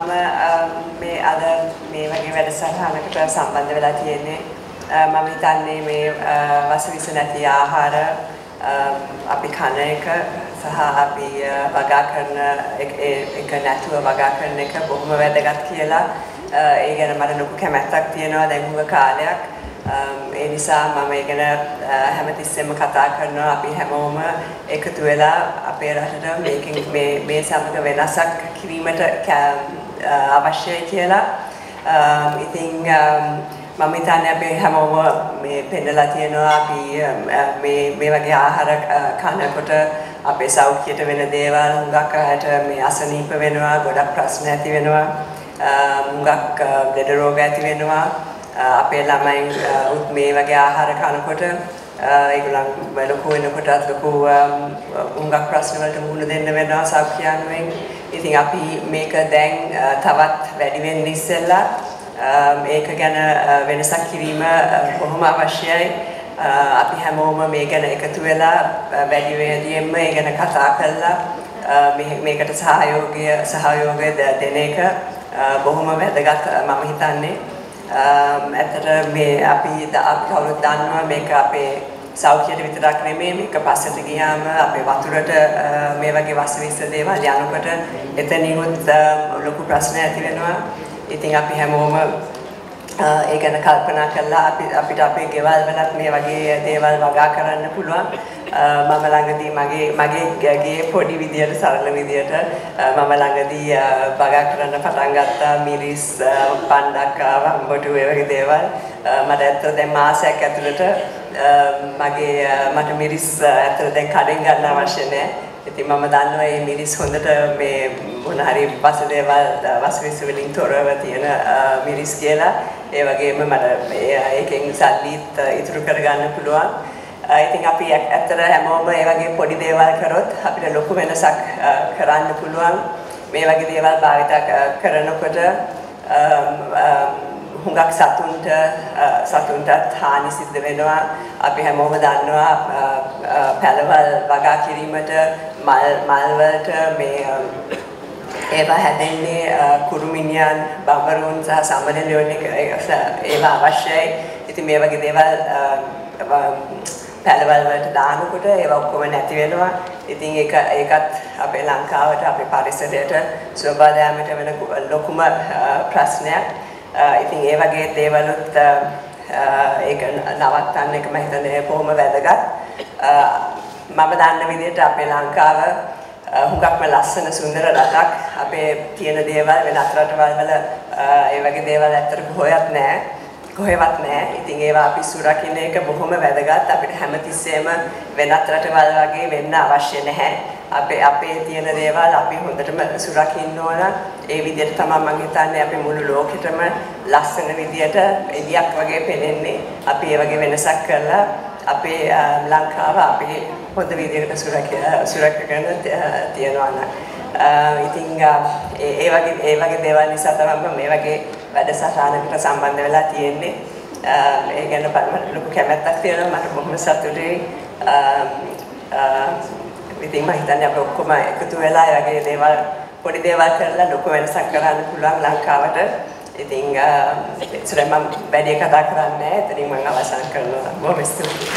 මම මේ අද මේ වගේ වැඩසටහනකට සම්බන්ධ වෙලා තියෙන්නේ මම හිතන්නේ මේ වසවිස නැති ආහාර අපි කන එක සහ අපි වගා කරන එක නැතුව වගා කරන එක බොහොම වැදගත් කියලා ඒ ගැන මට ලොකු කැමැත්තක් තියෙනවා දැන් හුඟ කාලයක් Um, ඒ නිසා මම ඒ ගැන uh, හැමතිස්සෙම කතා කරනවා අපි හැමෝම එකතු වෙලා අපේ රටට මේකෙන් මේ මේ සමග වෙනසක් කිරීමට uh, අවශ්‍යයි කියලා. Um, ඉතින් um, මම හිතන්නේ අපි හැමෝම මේ පෙන්නලා තියෙනවා අපි uh, මේ මේ වගේ ආහාර කනකොට අපේ සෞඛ්‍යයට වෙන දේවල් හුඟක් අයට මේ අසනීප වෙනවා, ගොඩක් ප්‍රශ්න ඇති වෙනවා. හුඟක් ලෙඩ රෝග ඇති වෙනවා. අපේ ළමයින් උත් මේ වගේ ආහාර කනකොට ඒගොල්ලන් ලොකු වෙනකොටත් ලොකු හුඟක් ප්‍රශ්න වලට මුහුණ දෙන්න වෙනවා සෞඛ්‍යානුවෙන්. ඉතින් අපි මේක දැන් තවත් වැඩි වෙන්න ඉස්සෙල්ලා මේක ගැන වෙනසක් කිරීම බොහොම අවශ්‍යයි. අපි හැමෝම මේ ගැන එකතු වෙලා වැඩි වැඩියෙන්ම ඒ ගැන කතා කරලා මේකට සහයෝගය සහයෝගය දෙන එක බොහොම වැදගත් මම හිතන්නේ. ඇත්තට මේ අපි අපි කවුරුත් දන්නවා මේක අපේ සෞඛ්‍යයට විතරක් නෙමෙයි මේක පස්සට ගියාම අපේ වතුරට මේ වගේ වසවිස දේවල් යනකොට එතනිනුත් ලොකු ප්‍රශ්න ඇති වෙනවා. ඉතින් අපි හැමෝම ඒ ගැන කල්පනා කරලා අපි අපිට අපේ ගෙවල් වලත් මේ වගේ දේවල් වගා කරන්න පුළුවන්. මම ළඟදී මගේ මගේ ගේ පොඩි විදියට සරල විදියට මම ළඟදී වගා කරන්න පටන් ගත්තා මිරිස් පණ්ඩක් වම්බටු ඒ වගේ දේවල්. මට ඇත්තට දැන් මාසයක් ඇතුළත මගේ මට මිරිස් ඇත්තට දැන් කඩෙන් ගන්න අවශ්‍ය නැහැ. ඉතින් මම දන්නවා මේ මිරිස් හොඳට මේ මොන හරි බස දේවල් වස්විස වලින් තොරව තියෙන මිරිස් කියලා. ඒ වගේම මට ඒකෙන් සල්ලිත් ඉතුරු කරගන්න පුළුවන්. ඉතින් අපි ඇත්තට හැමෝම මේ වගේ පොඩි දේවල් කරොත් අපිට ලොකු වෙනසක් කරන්න පුළුවන්. මේ වගේ දේවල් භාවිත කරනකොට හුඟක් සතුන්ට සතුන්ටත් හානි සිද්ධ වෙනවා. අපි හැමෝම දන්නවා පැලවල් වගා කිරීමට මල් මල් වලට මේ ඒවා හැදෙන්නේ කුරුමිනියන්, බඹරුන් සහ සමනලියෝන් ඒවා අවශ්‍යයි. ඉතින් මේ වගේ දේවල් පැලවල් වලට දානකොට ඒවා ඔක්කොම නැති වෙනවා. ඉතින් ඒක ඒකත් අපේ ලංකාවට අපේ පරිසරයට සුවබාදෑමට වෙන ලොකුම ප්‍රශ්නයක්. ඉතින් ඒ වගේ දේවලුත් ඒක නවත්තන්න එක මම හිතන්නේ කොහොම වැදගත්. මම දන්න විදිහට අපේ ලංකාව හුඟක්ම ලස්සන සුන්දර රටක්. අපේ තියෙන දේවල් වෙනත් රටවල් වල ඒ වගේ දේවල් ඇත්තට කොහෙවත් නැහැ. කොහෙවත් නැහැ. ඉතින් ඒවා අපි සුරකින්න එක බොහොම වැදගත්. අපිට හැමතිස්සෙම වෙනත් රටවල් වගේ වෙන්න අවශ්‍ය නැහැ. අපේ අපේ තියෙන දේවල් අපි හොඳටම සුරකින්න ඕන. ඒ විදිහට තමයි මම හිතන්නේ අපි මුළු ලෝකෙටම ලස්සන විදිහට එළියක් වගේ පෙනෙන්නේ. අපි ඒ වගේ වෙනසක් කරලා අපේ ලංකාව අපි හොඳ විදිහට සුරකගෙන තියනවා නම් ඉතින් ඒ වගේ ඒ වගේ දේවල් නිසා තමයි මේ වගේ වැඩසටහනකට සම්බන්ධ වෙලා තියෙන්නේ. ඒ ගැන ලොකු කැමැත්තක් තියෙනවා මට බොහොම සතුටුයි. ඉතින් මම හිතන්නේ අපි ඔක්කොම එකතු වෙලා ඒ වගේ දේවල් පොඩි දේවල් කරලා ලොකු වෙනසක් කරන්න පුළුවන් ලංකාවට. ඉතින් ඒතරම් මම වැඩි කතා කරන්නේ නැහැ. එතනින් මම අවසන් කරනවා. බොහොම ස්තුතියි.